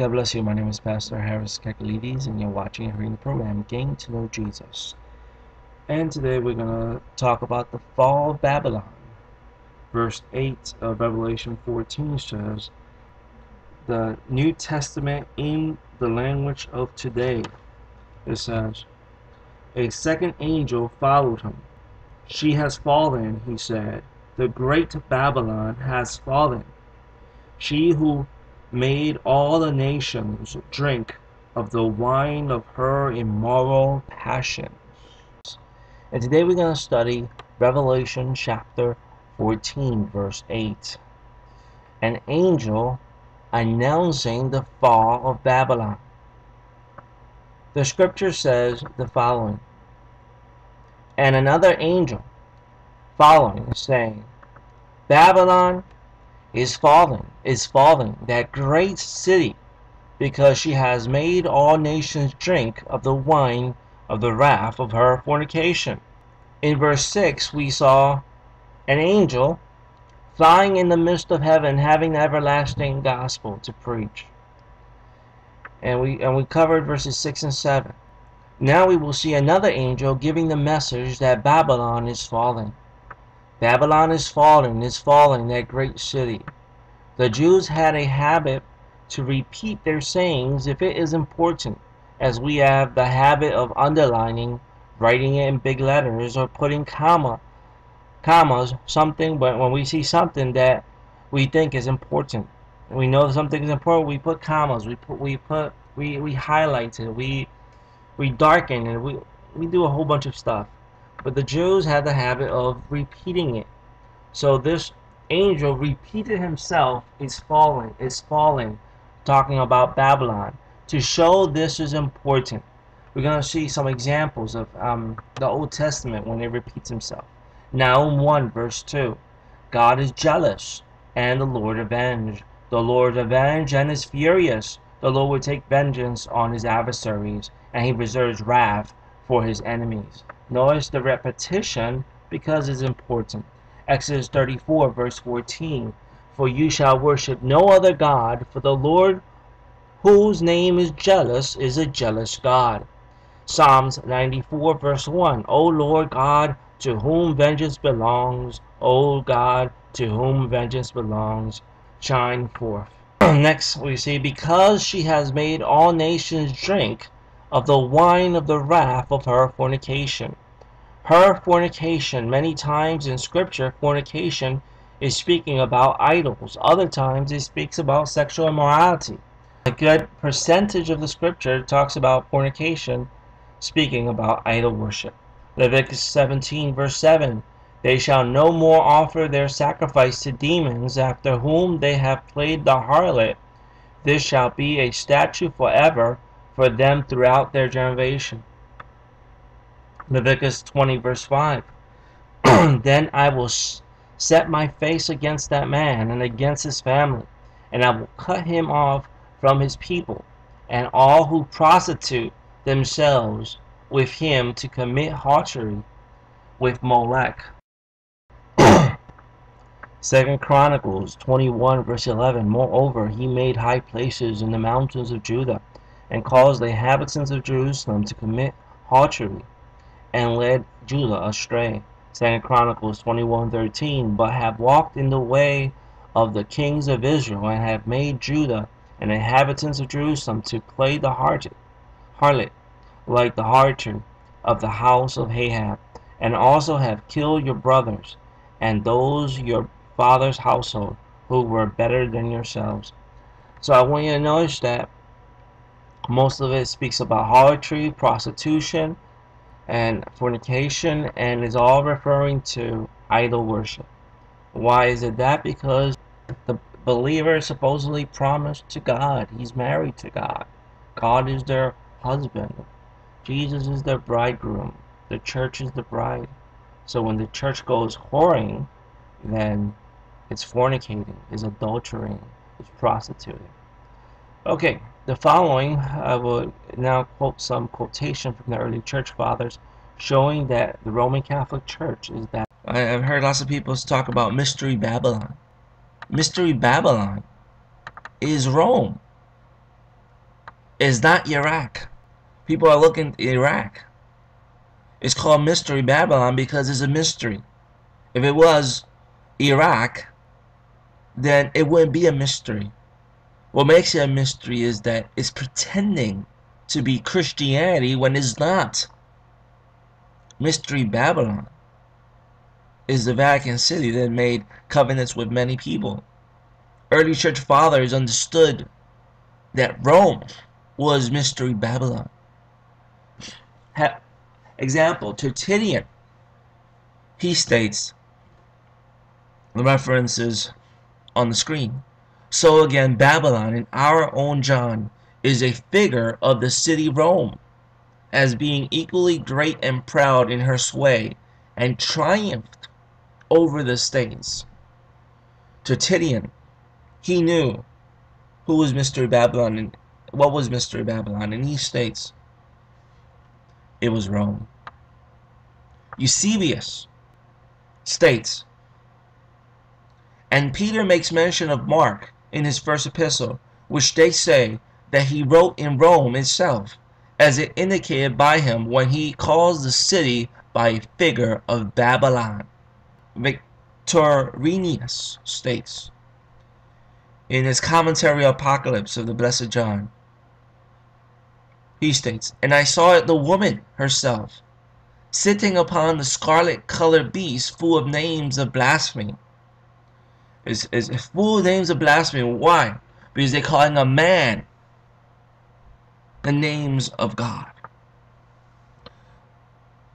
God bless you. My name is Pastor Harris Kakoulides, and you're watching and hearing the program Getting to Know Jesus. And today we're going to talk about the fall of Babylon. Verse 8 of Revelation 14 says, The New Testament in the language of today. It says, A second angel followed him. She has fallen, he said. The great Babylon has fallen. She who made all the nations drink of the wine of her immoral passions. And today we're going to study Revelation chapter 14, verse 8. An angel announcing the fall of Babylon. The scripture says the following And another angel following, saying, Babylon is fallen, is fallen, that great city, because she has made all nations drink of the wine of the wrath of her fornication. In verse 6, we saw an angel flying in the midst of heaven, having the everlasting gospel to preach. And we and we covered verses 6 and 7. Now we will see another angel giving the message that Babylon is fallen. Babylon is falling, is falling, that great city. The Jews had a habit to repeat their sayings if it is important, as we have the habit of underlining, writing it in big letters, or putting comma, commas, something, but when we see something that we think is important, we know something is important, we put commas, we put, we put, we, we highlight it, we, we darken it, we, we do a whole bunch of stuff. But the Jews had the habit of repeating it. So this angel repeated himself is falling, is falling, talking about Babylon. To show this is important, we're going to see some examples of um, the Old Testament when it repeats himself. Nahum 1 verse 2. God is jealous, and the Lord avenge. The Lord avenge and is furious. The Lord will take vengeance on his adversaries, and he reserves wrath for his enemies. Notice the repetition because it's important. Exodus 34, verse 14. For you shall worship no other God, for the Lord whose name is jealous is a jealous God. Psalms 94, verse 1. O Lord God, to whom vengeance belongs, O God, to whom vengeance belongs, shine forth. Next, we see, because she has made all nations drink of the wine of the wrath of her fornication. Her fornication, many times in Scripture, fornication is speaking about idols. Other times it speaks about sexual immorality. A good percentage of the Scripture talks about fornication, speaking about idol worship. Leviticus 17, verse 7 They shall no more offer their sacrifice to demons, after whom they have played the harlot. This shall be a statute forever for them throughout their generation. Leviticus 20 verse 5 Then I will set my face against that man and against his family, and I will cut him off from his people, and all who prostitute themselves with him to commit harlotry with Molech. Second Chronicles 21 verse 11 Moreover he made high places in the mountains of Judah and caused the inhabitants of Jerusalem to commit harlotry, and led Judah astray. Second Chronicles 21:13. But have walked in the way of the kings of Israel, and have made Judah and the inhabitants of Jerusalem to play the harlot, harlot like the harlotry of the house of Ahab, and also have killed your brothers, and those your father's household, who were better than yourselves. So I want you to notice that most of it speaks about harlotry, prostitution, and fornication, and is all referring to idol worship. Why is it that? Because the believer is supposedly promised to God. He's married to God. God is their husband. Jesus is their bridegroom. The church is the bride. So when the church goes whoring, then it's fornicating, it's adulterating, it's prostituting. Okay, the following, I will now quote some quotation from the early church fathers showing that the Roman Catholic Church is that. I've heard lots of people talk about Mystery Babylon. Mystery Babylon is Rome. is not Iraq. People are looking at Iraq. It's called Mystery Babylon because it's a mystery. If it was Iraq, then it wouldn't be a mystery. What makes it a mystery is that it's pretending to be Christianity when it's not. Mystery Babylon is the Vatican City that made covenants with many people. Early church fathers understood that Rome was Mystery Babylon. Ha example, Tertullian. He states, the references on the screen. So again, Babylon in our own John is a figure of the city Rome as being equally great and proud in her sway and triumphed over the states. To Tertullian, he knew who was Mystery Babylon and what was Mystery Babylon, and he states it was Rome. Eusebius states, and Peter makes mention of Mark in his first epistle, which they say that he wrote in Rome itself, as it indicated by him when he calls the city by a figure of Babylon. Victorinus states in his commentary Apocalypse of the Blessed John, he states, And I saw it the woman herself, sitting upon the scarlet colored beast full of names of blasphemy. Is is full names of blasphemy. Why? Because they're calling a man the names of God.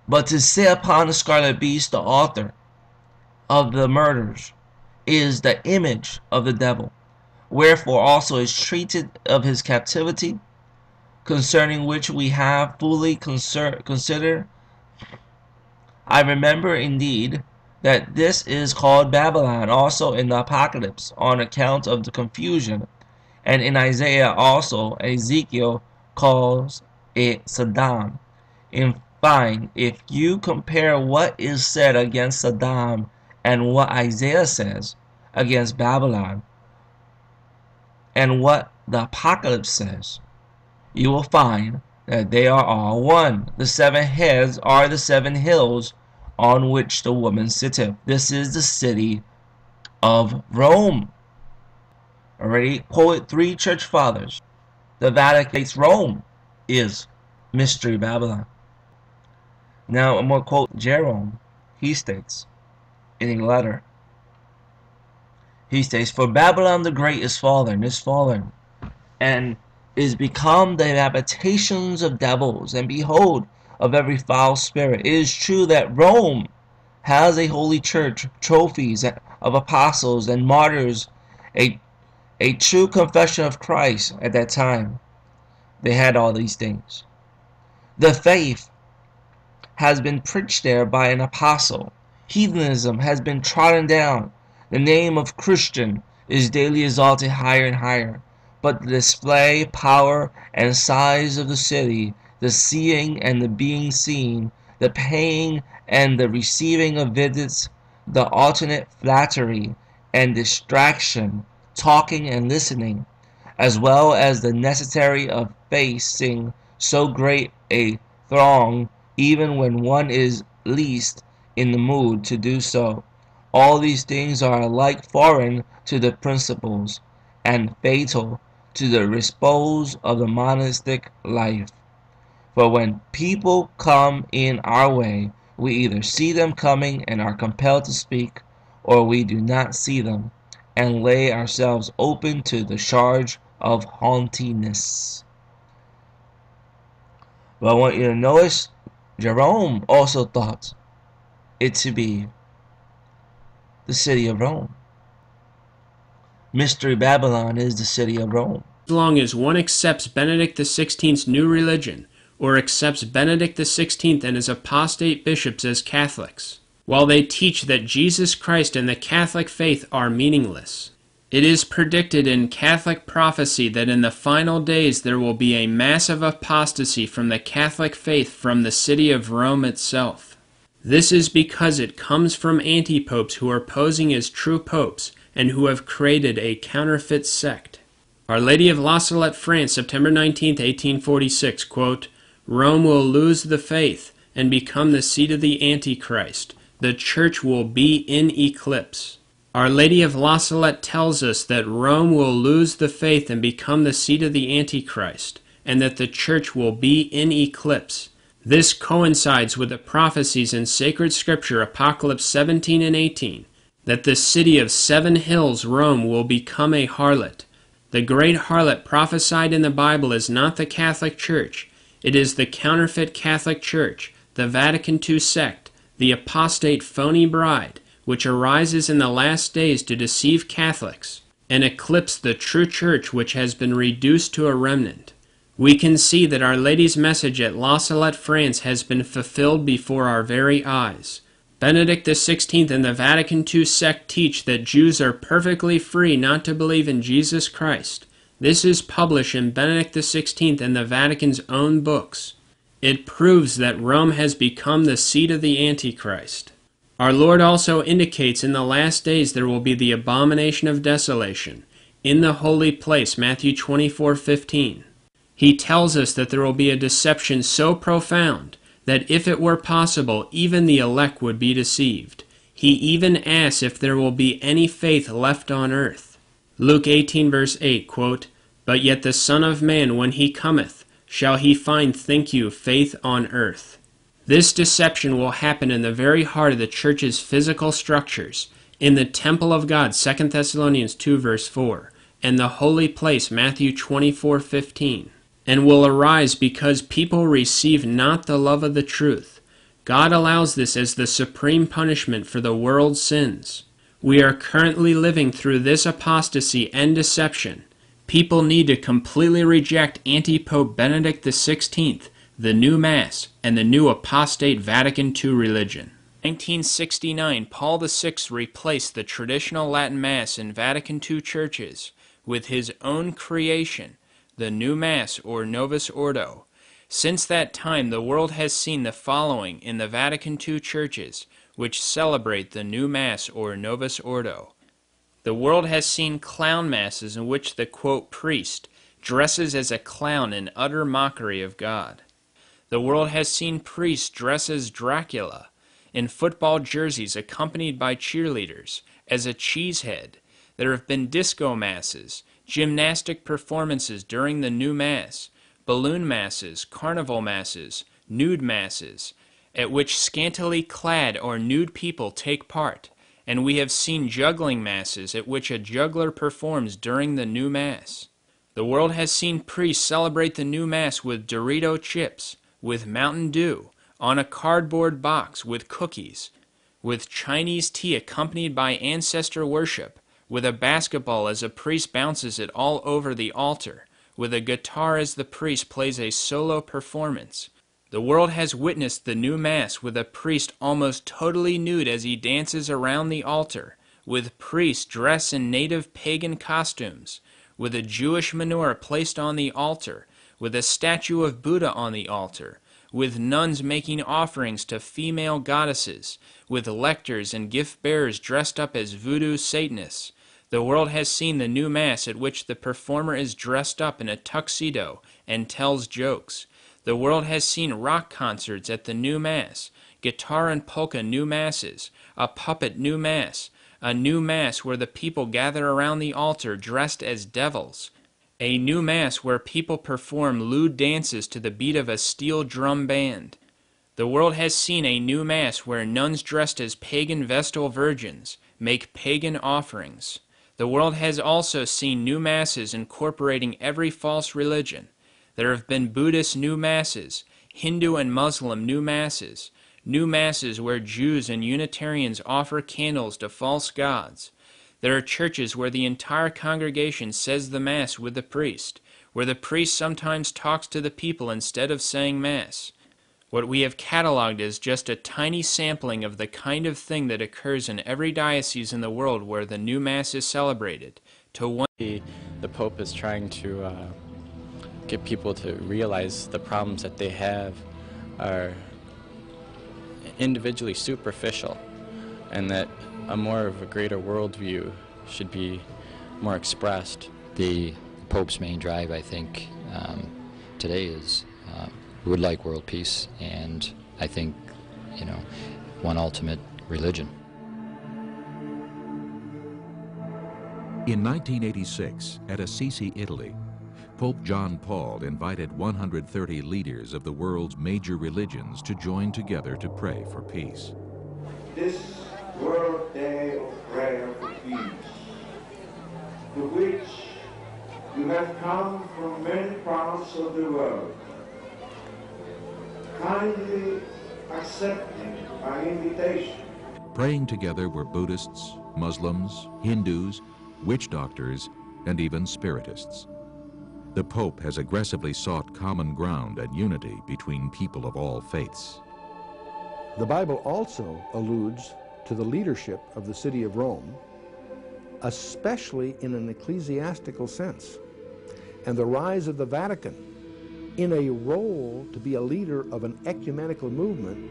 But to sit upon the scarlet beast, the author of the murders, is the image of the devil. Wherefore also is treated of his captivity, concerning which we have fully considered. I remember indeed that this is called Babylon also in the Apocalypse on account of the confusion, and in Isaiah also Ezekiel calls it Sodom. In fine, if you compare what is said against Sodom and what Isaiah says against Babylon, and what the Apocalypse says, you will find that they are all one. The seven heads are the seven hills on which the woman sitteth. This is the city of Rome. Already quoted three church fathers. The Vatican Rome is Mystery Babylon. Now I'm going to quote Jerome. He states in a letter. He states, For Babylon the Great is fallen, is fallen, and is become the habitations of devils, and behold, of every foul spirit. It is true that Rome has a holy church, trophies of apostles and martyrs, a, a true confession of Christ at that time. They had all these things. The faith has been preached there by an apostle. Heathenism has been trodden down. The name of Christian is daily exalted higher and higher. But the display, power, and size of the city the seeing and the being seen, the paying and the receiving of visits, the alternate flattery and distraction, talking and listening, as well as the necessity of facing so great a throng even when one is least in the mood to do so. All these things are alike foreign to the principles and fatal to the repose of the monastic life. But when people come in our way, we either see them coming and are compelled to speak, or we do not see them and lay ourselves open to the charge of haughtiness. But I want you to notice Jerome also thought it to be the city of Rome. Mystery Babylon is the city of Rome. As long as one accepts Benedict XVI's new religion, or accepts Benedict XVI and his apostate bishops as Catholics, while they teach that Jesus Christ and the Catholic faith are meaningless. It is predicted in Catholic prophecy that in the final days there will be a massive apostasy from the Catholic faith from the city of Rome itself. This is because it comes from anti-popes who are posing as true popes and who have created a counterfeit sect. Our Lady of La Salette, France, September 19, 1846, quote, Rome will lose the faith and become the seat of the Antichrist. The church will be in eclipse. Our Lady of La Salette tells us that Rome will lose the faith and become the seat of the Antichrist, and that the church will be in eclipse. This coincides with the prophecies in sacred scripture, Apocalypse 17 and 18, that the city of seven hills, Rome, will become a harlot. The great harlot prophesied in the Bible is not the Catholic Church, it is the counterfeit Catholic Church, the Vatican II sect, the apostate phony bride, which arises in the last days to deceive Catholics and eclipse the true church which has been reduced to a remnant. We can see that Our Lady's message at La Salette, France has been fulfilled before our very eyes. Benedict XVI and the Vatican II sect teach that Jews are perfectly free not to believe in Jesus Christ. This is published in Benedict XVI and the Vatican's own books. It proves that Rome has become the seat of the Antichrist. Our Lord also indicates in the last days there will be the abomination of desolation in the holy place, Matthew 24:15. He tells us that there will be a deception so profound that if it were possible, even the elect would be deceived. He even asks if there will be any faith left on earth. Luke 18, verse 8, quote, But yet the Son of Man, when he cometh, shall he find, think you, faith on earth? This deception will happen in the very heart of the church's physical structures, in the temple of God, 2 Thessalonians 2, verse 4, and the holy place, Matthew 24, 15 and will arise because people receive not the love of the truth. God allows this as the supreme punishment for the world's sins. We are currently living through this apostasy and deception. People need to completely reject anti Pope Benedict XVI, the new Mass, and the new apostate Vatican II religion. 1969, Paul VI replaced the traditional Latin Mass in Vatican II churches with his own creation the new Mass or Novus Ordo. Since that time, the world has seen the following in the Vatican II churches, which celebrate the new Mass or Novus Ordo. The world has seen clown masses in which the quote, priest dresses as a clown in utter mockery of God. The world has seen priests dress as Dracula in football jerseys accompanied by cheerleaders as a cheesehead. There have been disco masses gymnastic performances during the new Mass, balloon masses, carnival masses, nude masses, at which scantily clad or nude people take part, and we have seen juggling masses at which a juggler performs during the new Mass. The world has seen priests celebrate the new Mass with Dorito chips, with Mountain Dew, on a cardboard box with cookies, with Chinese tea accompanied by ancestor worship, with a basketball as a priest bounces it all over the altar, with a guitar as the priest plays a solo performance. The world has witnessed the new Mass with a priest almost totally nude as he dances around the altar, with priests dressed in native pagan costumes, with a Jewish menorah placed on the altar, with a statue of Buddha on the altar, with nuns making offerings to female goddesses, with lectors and gift bearers dressed up as voodoo Satanists, the world has seen the new Mass at which the performer is dressed up in a tuxedo and tells jokes. The world has seen rock concerts at the new Mass, guitar and polka new Masses, a puppet new Mass, a new Mass where the people gather around the altar dressed as devils, a new Mass where people perform lewd dances to the beat of a steel drum band. The world has seen a new Mass where nuns dressed as pagan Vestal virgins make pagan offerings. The world has also seen new masses incorporating every false religion. There have been Buddhist new masses, Hindu and Muslim new masses, new masses where Jews and Unitarians offer candles to false gods. There are churches where the entire congregation says the Mass with the priest, where the priest sometimes talks to the people instead of saying Mass. What we have cataloged is just a tiny sampling of the kind of thing that occurs in every diocese in the world where the new Mass is celebrated. To one the, Pope is trying to uh, get people to realize the problems that they have are individually superficial and that a more of a greater worldview should be more expressed. The Pope's main drive, I think, um, today is uh, we would like world peace, and I think, you know, one ultimate religion. In 1986, at Assisi, Italy, Pope John Paul invited 130 leaders of the world's major religions to join together to pray for peace. This World Day of Prayer for Peace, to which you have come from many parts of the world, kindly accepting my invitation. Praying together were Buddhists, Muslims, Hindus, witch doctors, and even spiritists. The Pope has aggressively sought common ground and unity between people of all faiths. The Bible also alludes to the leadership of the city of Rome, especially in an ecclesiastical sense, and the rise of the Vatican in a role to be a leader of an ecumenical movement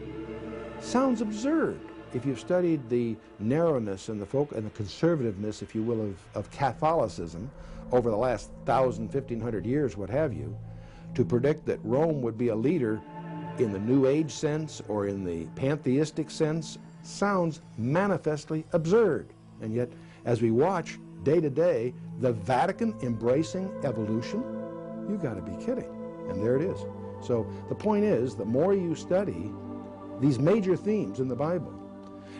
sounds absurd if you've studied the narrowness and the folk and the conservativeness, if you will, of, of Catholicism over the last thousand, fifteen hundred years, what have you, to predict that Rome would be a leader in the New Age sense or in the pantheistic sense sounds manifestly absurd. And yet, as we watch day to day the Vatican embracing evolution, you got to be kidding. And there it is. So the point is, the more you study these major themes in the Bible,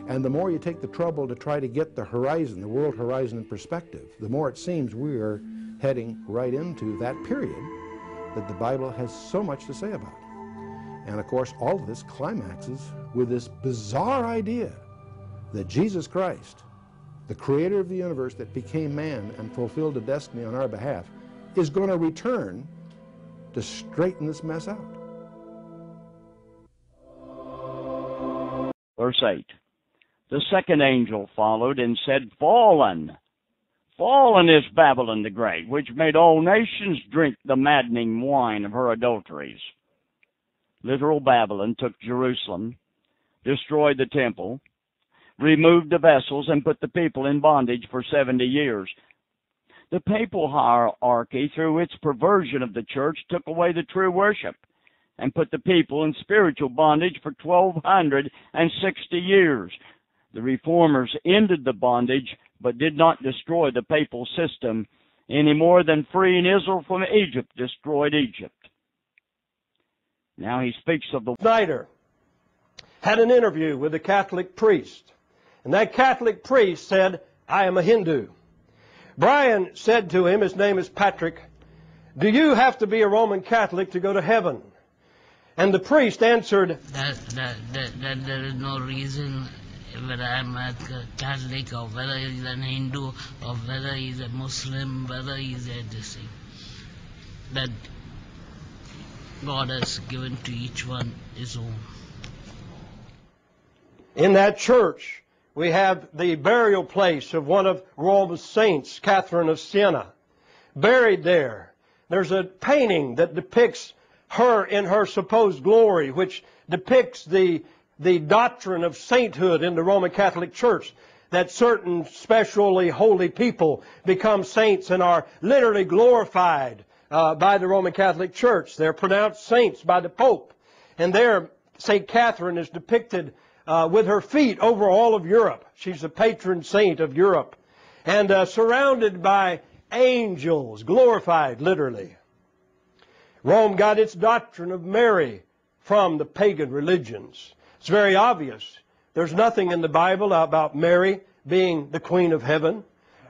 and the more you take the trouble to try to get the horizon, the world horizon in perspective, the more it seems we are heading right into that period that the Bible has so much to say about. And of course, all of this climaxes with this bizarre idea that Jesus Christ, the creator of the universe that became man and fulfilled a destiny on our behalf, is going to return to straighten this mess out. Verse 8 The second angel followed and said, Fallen! Fallen is Babylon the Great, which made all nations drink the maddening wine of her adulteries. Literal Babylon took Jerusalem, destroyed the temple, removed the vessels, and put the people in bondage for 70 years. The papal hierarchy, through its perversion of the church, took away the true worship and put the people in spiritual bondage for 1260 years. The reformers ended the bondage but did not destroy the papal system any more than freeing Israel from Egypt destroyed Egypt. Now he speaks of the Snyder had an interview with a Catholic priest, and that Catholic priest said, I am a Hindu. Brian said to him, his name is Patrick, do you have to be a Roman Catholic to go to heaven? And the priest answered, that, that, that, that there is no reason whether I'm a Catholic or whether he's an Hindu or whether he's a Muslim, whether he's a this thing, that God has given to each one his own. In that church, we have the burial place of one of Rome's saints, Catherine of Siena. Buried there, there's a painting that depicts her in her supposed glory, which depicts the, the doctrine of sainthood in the Roman Catholic Church, that certain specially holy people become saints and are literally glorified uh, by the Roman Catholic Church. They're pronounced saints by the Pope. And there, St. Catherine is depicted uh, with her feet over all of Europe. She's the patron saint of Europe. And uh, surrounded by angels, glorified literally. Rome got its doctrine of Mary from the pagan religions. It's very obvious. There's nothing in the Bible about Mary being the Queen of Heaven.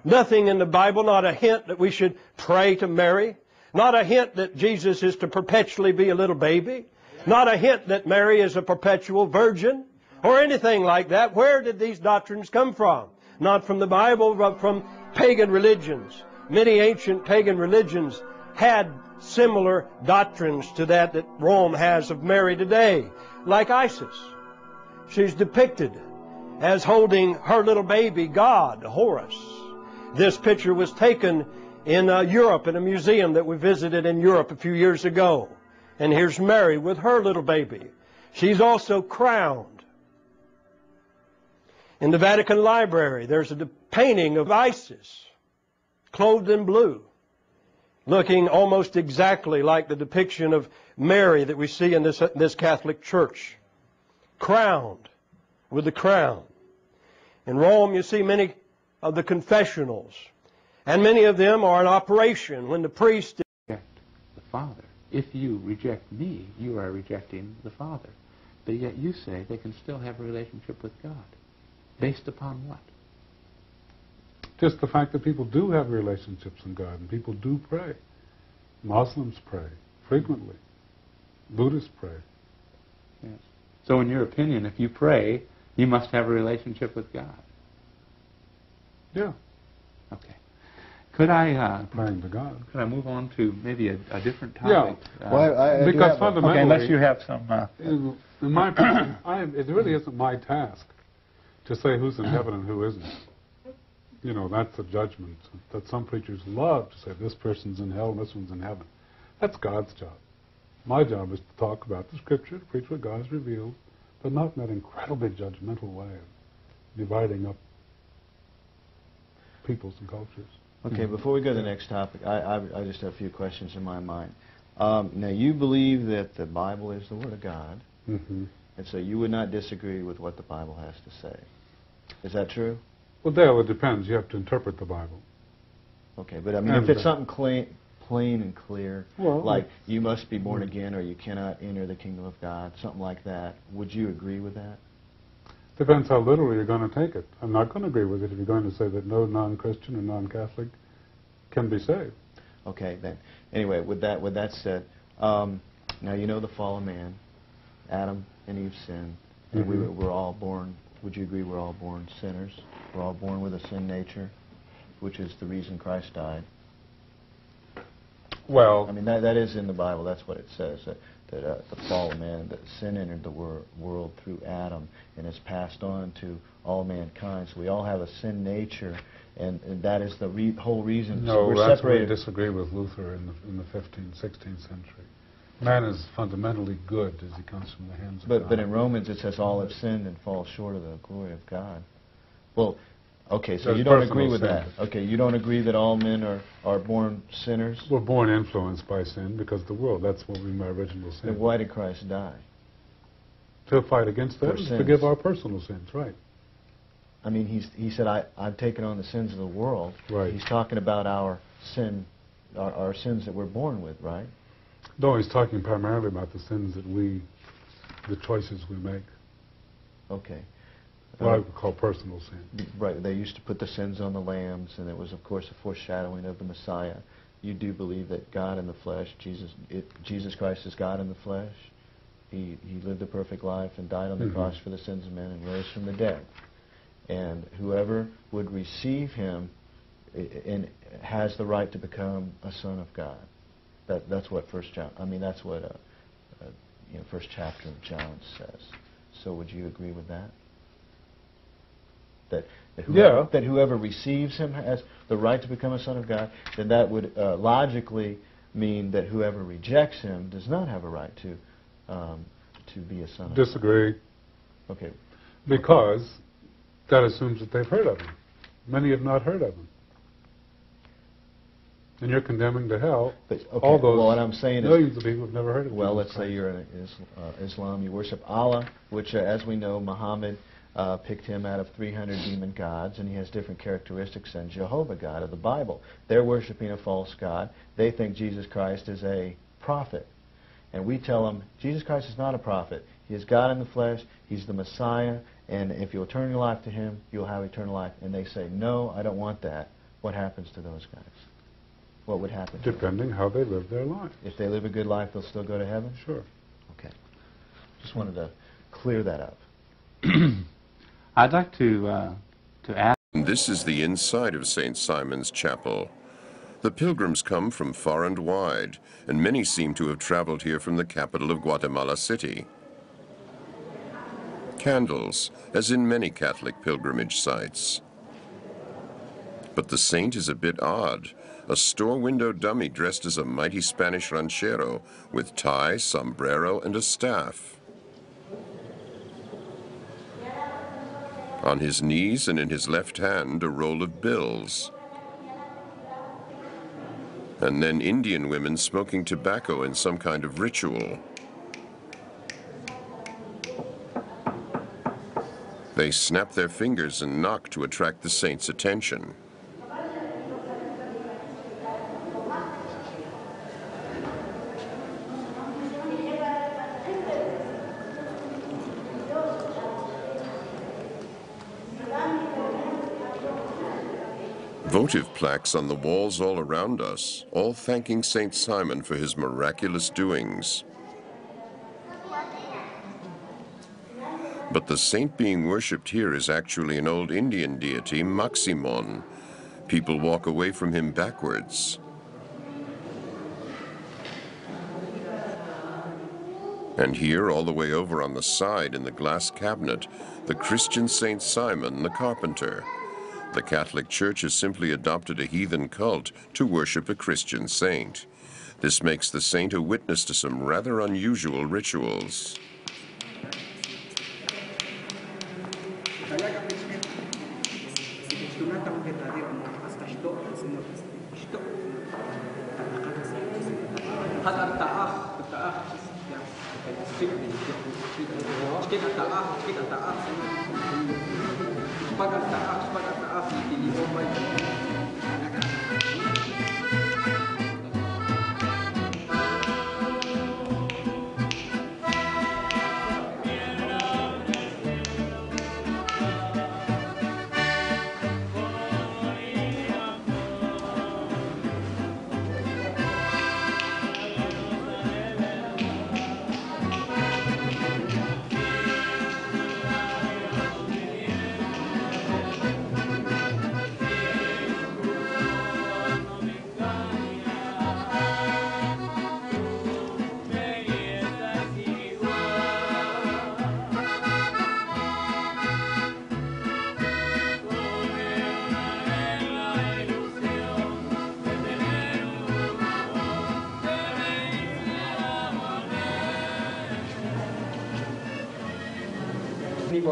Nothing in the Bible, not a hint that we should pray to Mary. Not a hint that Jesus is to perpetually be a little baby. Not a hint that Mary is a perpetual virgin or anything like that. Where did these doctrines come from? Not from the Bible, but from pagan religions. Many ancient pagan religions had similar doctrines to that that Rome has of Mary today, like Isis. She's depicted as holding her little baby God, Horus. This picture was taken in uh, Europe in a museum that we visited in Europe a few years ago. And here's Mary with her little baby. She's also crowned. In the Vatican Library, there's a painting of Isis, clothed in blue, looking almost exactly like the depiction of Mary that we see in this, this Catholic Church, crowned with the crown. In Rome, you see many of the confessionals, and many of them are in operation when the priest reject the Father. If you reject me, you are rejecting the Father. But yet you say they can still have a relationship with God. Based upon what? Just the fact that people do have relationships with God and people do pray. Muslims pray frequently. Buddhists pray. Yes. So in your opinion, if you pray, you must have a relationship with God. Yeah. Okay. Could I uh, praying to God? Could I move on to maybe a, a different topic? Yeah. Uh, well, I, I because fundamentally, okay, unless you have some. Uh, in, in my opinion, I am, it really isn't my task to say who's in heaven and who isn't. You know, that's a judgment that some preachers love to say this person's in hell and this one's in heaven. That's God's job. My job is to talk about the Scripture, to preach what God has revealed, but not in that incredibly judgmental way of dividing up peoples and cultures. Okay, mm-hmm. before we go to the next topic, I, I, I just have a few questions in my mind. Um, now, you believe that the Bible is the Word of God, mm-hmm. and so you would not disagree with what the Bible has to say. Is that true? Well, Dale, it depends. You have to interpret the Bible. Okay, but I mean, and if it's something clean, plain and clear, well, like you must be born again or you cannot enter the kingdom of God, something like that, would you agree with that? Depends how literally you're going to take it. I'm not going to agree with it if you're going to say that no non-Christian or non-Catholic can be saved. Okay, then. Anyway, with that with that said, um, now you know the fall of man, Adam and Eve sinned, and mm -hmm. we mm-hmm. were all born. Would you agree we're all born sinners? We're all born with a sin nature, which is the reason Christ died. Well, I mean that that is in the Bible. That's what it says. That, that uh, the fall of man, that sin entered the wor world through Adam and has passed on to all mankind. So we all have a sin nature, and, and that is the re whole reason. No, we're that's separated. where I disagree with Luther in the in the 15th, 16th century. Man is fundamentally good as he comes from the hands of but, God. But in Romans it says all have sinned and fall short of the glory of God. Well, Okay, so you don't agree with sin. that. Okay, you don't agree that all men are, are born sinners? We're born influenced by sin because the world, that's what we my original sin. Then why did Christ die? To fight against that to forgive our personal sins, right. I mean, he's, he said, I, I've taken on the sins of the world. Right. He's talking about our sin, our, our sins that we're born with, right? No, he's talking primarily about the sins that we, the choices we make. Okay. What I would call personal sin. Right. They used to put the sins on the lambs, and it was, of course, a foreshadowing of the Messiah. You do believe that God in the flesh, Jesus, it, Jesus Christ is God in the flesh. He he lived a perfect life and died on the mm -hmm. cross for the sins of men and rose from the dead. And whoever would receive him and has the right to become a son of God. That that's what First John. I mean, that's what uh, uh, you know, first chapter of John says. So, would you agree with that? That that whoever, yeah. that whoever receives him has the right to become a son of God, then that would uh, logically mean that whoever rejects him does not have a right to um, to be a son of Disagree. God. Okay. Because that assumes that they've heard of him. Many have not heard of him. And you're condemning to hell but, okay, all those well, what I'm saying millions is, of people who have never heard of Well, Jesus let's Christ. say you're in uh, Islam, you worship Allah, which, uh, as we know, Muhammad uh, picked him out of 300 demon gods, and he has different characteristics than Jehovah God of the Bible. They're worshiping a false God. They think Jesus Christ is a prophet. And we tell them, Jesus Christ is not a prophet. He is God in the flesh. He's the Messiah. And if you'll turn your life to him, you'll have eternal life. And they say, no, I don't want that. What happens to those guys? What would happen? Depending how they live their life. If they live a good life, they'll still go to heaven? Sure. Okay. Just wanted to clear that up. I'd like to, uh, to ask. This is the inside of St. Simon's Chapel. The pilgrims come from far and wide, and many seem to have traveled here from the capital of Guatemala City. Candles, as in many Catholic pilgrimage sites. But the saint is a bit odd. A store window dummy dressed as a mighty Spanish ranchero with tie, sombrero, and a staff. On his knees and in his left hand, a roll of bills. And then Indian women smoking tobacco in some kind of ritual. They snap their fingers and knock to attract the saint's attention. Votive plaques on the walls all around us, all thanking St. Simon for his miraculous doings. But the saint being worshipped here is actually an old Indian deity, Maximon. People walk away from him backwards. And here, all the way over on the side in the glass cabinet, the Christian Saint Simon the carpenter. The Catholic Church has simply adopted a heathen cult to worship a Christian saint. This makes the saint a witness to some rather unusual rituals.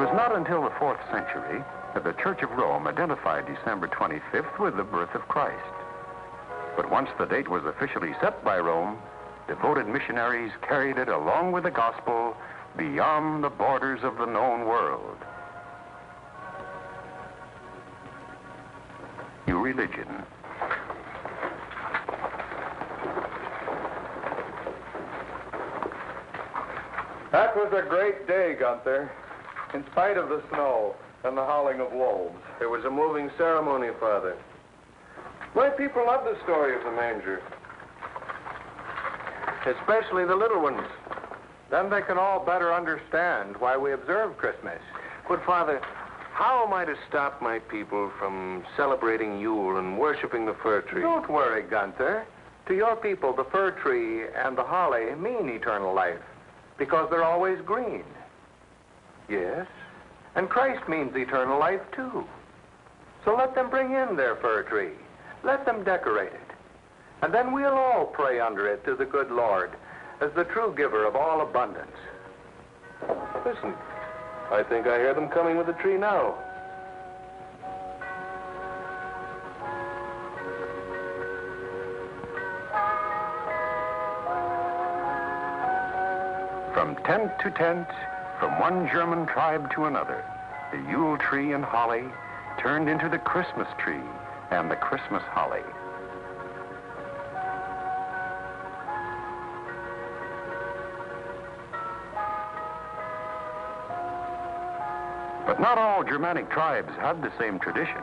was not until the fourth century that the Church of Rome identified December 25th with the birth of Christ. But once the date was officially set by Rome, devoted missionaries carried it along with the gospel beyond the borders of the known world. New religion. That was a great day, Gunther. In spite of the snow and the howling of wolves. It was a moving ceremony, Father. My people love the story of the manger. Especially the little ones. Then they can all better understand why we observe Christmas. But, Father, how am I to stop my people from celebrating Yule and worshiping the fir tree? Don't worry, Gunther. To your people, the fir tree and the holly mean eternal life because they're always green. Yes, and Christ means eternal life too. So let them bring in their fir tree. Let them decorate it. And then we'll all pray under it to the good Lord as the true giver of all abundance. Listen, I think I hear them coming with the tree now. From tent to tent, from one German tribe to another, the Yule tree and holly turned into the Christmas tree and the Christmas holly. But not all Germanic tribes had the same tradition.